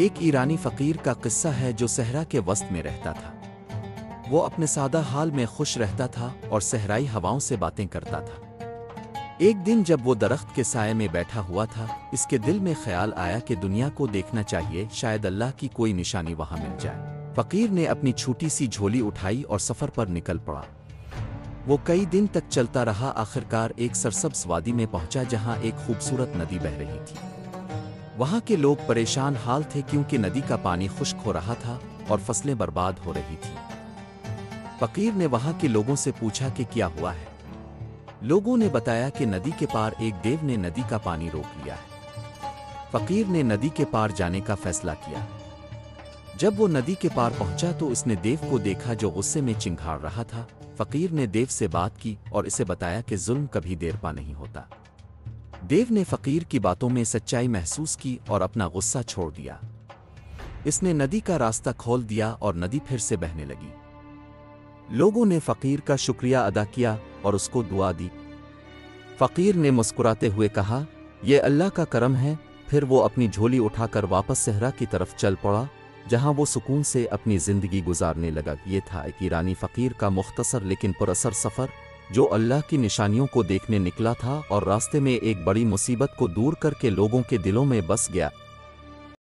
एक ईरानी फकीर का किस्सा है जो सहरा के वस्त में रहता था। वो अपने सादा हाल में खुश रहता था और सहराई हवाओं से बातें करता था। एक दिन जब वो दरख्त के साय में बैठा हुआ था, इसके दिल में ख्याल आया कि दुनिया को देखना चाहिए, शायद अल्लाह की कोई निशानी वहाँ मिल जाए। फकीर ने अपनी छोटी सी झोली उठाई और सफ़र पर निकल पड़ा। वो कई दिन तक चलता रहा, आखिरकार एक सरसब्ज वादी में पहुँचा जहाँ एक खूबसूरत नदी बह रही थी। वहाँ के लोग परेशान हाल थे क्योंकि नदी का पानी खुश्क हो रहा था और फ़सलें बर्बाद हो रही थी। फकीर ने वहाँ के लोगों से पूछा कि क्या हुआ है। लोगों ने बताया कि नदी के पार एक देव ने नदी का पानी रोक लिया है। फकीर ने नदी के पार जाने का फैसला किया। जब वो नदी के पार पहुँचा तो उसने देव को देखा जो गुस्से में चिंघाड़ रहा था। फकीर ने देव से बात की और इसे बताया कि जुल्म कभी देर पा नहीं होता। देव ने फकीर की बातों में सच्चाई महसूस की और अपना गुस्सा छोड़ दिया। इसने नदी का रास्ता खोल दिया और नदी फिर से बहने लगी। लोगों ने फकीर का शुक्रिया अदा किया और उसको दुआ दी। फकीर ने मुस्कुराते हुए कहा यह अल्लाह का करम है। फिर वो अपनी झोली उठाकर वापस सहरा की तरफ़ चल पड़ा, जहाँ वो सुकून से अपनी ज़िंदगी गुजारने लगा। ये था एक ईरानी फकीर का मुख्तसर लेकिन पुरअसर सफ़र। जो अल्लाह की निशानियों को देखने निकला था और रास्ते में एक बड़ी मुसीबत को दूर करके लोगों के दिलों में बस गया।